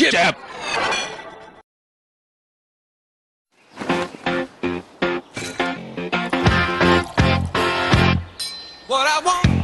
Chip. Chip. What I want.